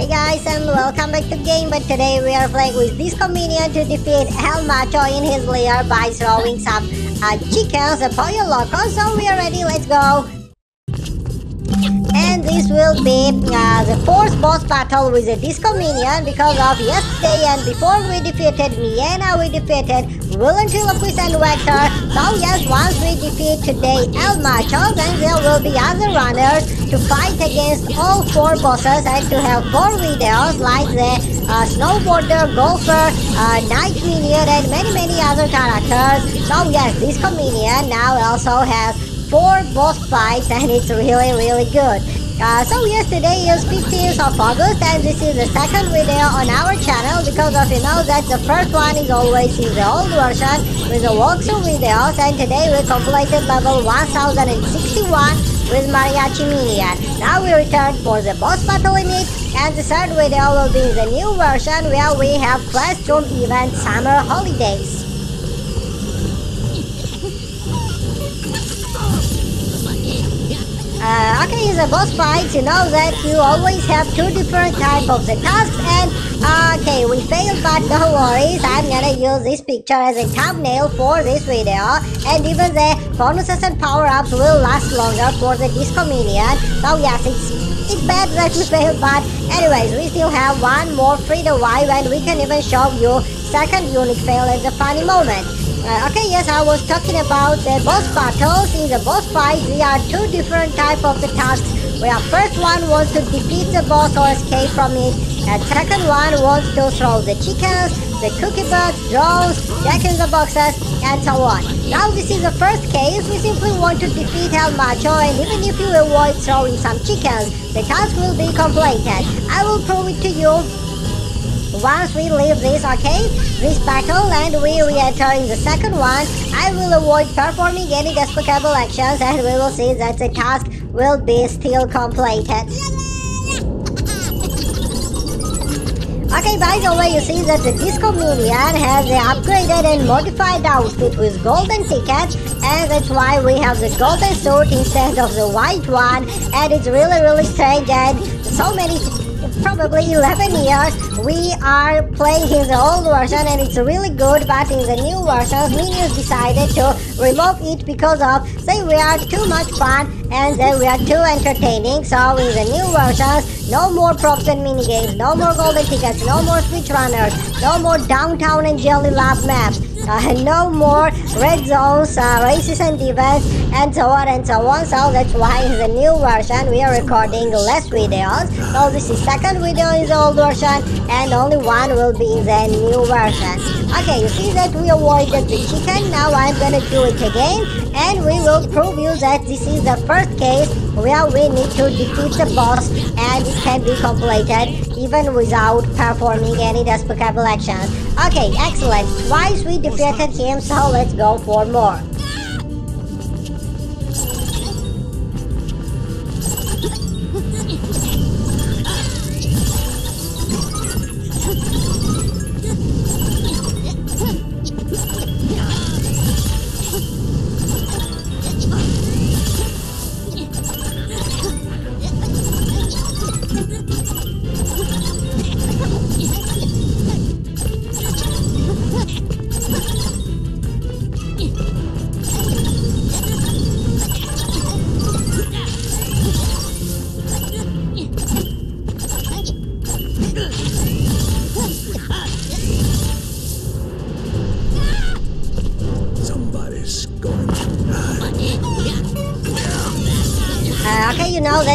Hey guys and welcome back to Game Bot today we are playing with this Minion to defeat El Macho in his lair by throwing some uh, chickens, a pollo loco. So we are ready, let's go. And this will be uh, the fourth boss battle with the Disco Minion because of yesterday and before we defeated Meena, we defeated Ventriloquist and Vector. So yes, once we defeat today El Macho, then there will be other runners to fight against all four bosses and to have four videos like the uh, snowboarder, golfer, uh, night minion and many many other characters. So yes, Disco Minion now also has four boss fights and it's really really good. Uh, so yesterday is 15th of August and this is the second video on our channel because of you know that the first one is always in the old version with the walkthrough videos and today we completed level 1061 with Mariachi Minion. Now we return for the boss battle in it and the third video will be the new version where we have Classroom Event Summer Holidays. Uh, okay, in the boss fights, you know that you always have two different types of the tasks and uh, okay, we failed but no worries, I'm gonna use this picture as a thumbnail for this video and even the bonuses and power-ups will last longer for the Disco Minion. So yes, it's it's bad that we failed but anyways, we still have one more free to wipe and we can even show you second unique fail as a funny moment. Uh, okay, yes, I was talking about the boss battles. In the boss fight, there are two different type of the tasks. Where first one was to defeat the boss or escape from it, and second one was to throw the chickens, the cookie bugs, drones, jack in the boxes, and so on. Now this is the first case. We simply want to defeat El Macho, and even if you avoid throwing some chickens, the task will be completed. I will prove it to you once we leave this, okay, this battle and we re-enter in the second one, I will avoid performing any despicable actions and we will see that the task will be still completed. Okay, by the way, you see that the Disco Minion has upgraded and modified outfit with golden tickets and that's why we have the golden suit instead of the white one and it's really really strange and so many probably 11 years we are playing in the old version and it's really good but in the new versions minions decided to remove it because of they were too much fun and they were too entertaining. So in the new versions no more props and minigames no more golden tickets no more switch runners no more downtown and jelly lab maps uh, no more red zones, uh, races and events, and so on and so on. So that's why in the new version we are recording less videos. So this is second video in the old version, and only one will be in the new version. Okay, you see that we avoided the chicken. Now I'm gonna do it again, and we will prove you that this is the first case where we need to defeat the boss, and it can be completed even without performing any despicable actions. Okay, excellent. Twice we defeated him, so let's go for more.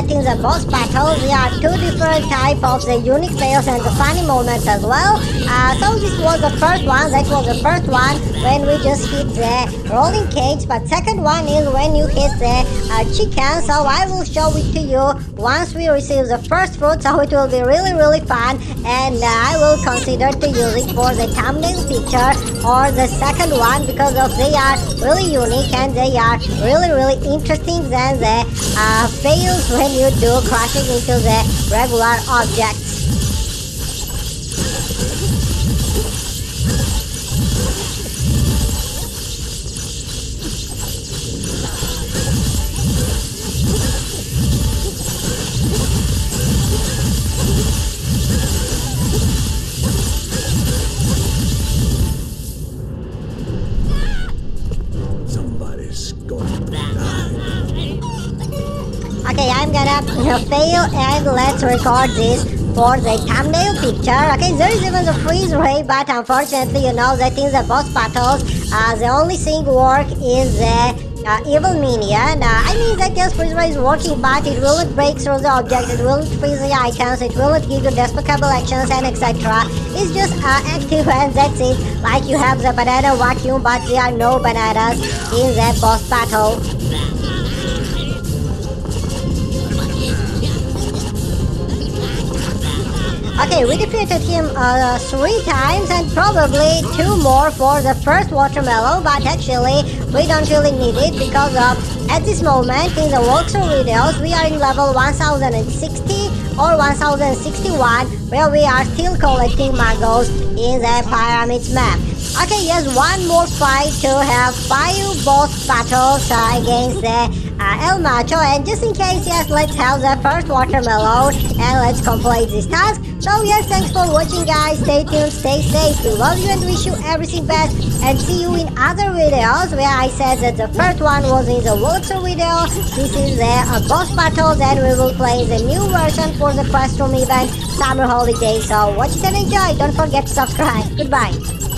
In the boss battles there are two different types of the unique fails and the funny moments as well. Uh, so this was the first one, that was the first one when we just hit the rolling cage, but second one is when you hit the uh, chicken. So I will show it to you once we receive the first fruit, so it will be really really fun and I will consider to use it for the thumbnail picture or the second one because of they are really unique and they are really really interesting than the uh, fails when you do crashing into the regular objects. Fail and let's record this for the thumbnail picture. Okay, there is even the freeze ray, but unfortunately, you know that in the boss battles, uh, the only thing work is the uh, evil minion. Uh, I mean that yes, freeze ray is working, but it will not break through the objects, it will not freeze the items, it will not give you despicable actions and etc. It's just uh, active and that's it. Like you have the banana vacuum, but there are no bananas in the boss battle. Okay, we defeated him uh, three times and probably two more for the first watermelon, but actually we don't really need it because of at this moment in the walkthrough videos we are in level 1060 or 1061 where we are still collecting mangoes in the pyramids map. Okay, yes, one more fight to have five boss battles uh, against the uh, El Macho. And just in case yes let's have the first watermelon and let's complete this task. So yes thanks for watching guys. Stay tuned stay safe. We love you and wish you everything best. And see you in other videos where I said that the first one was in the water video. This is the uh, boss battle then we will play the new version for the quest room event summer holiday so watch it and enjoy. Don't forget to subscribe. Goodbye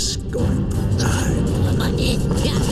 is going to die.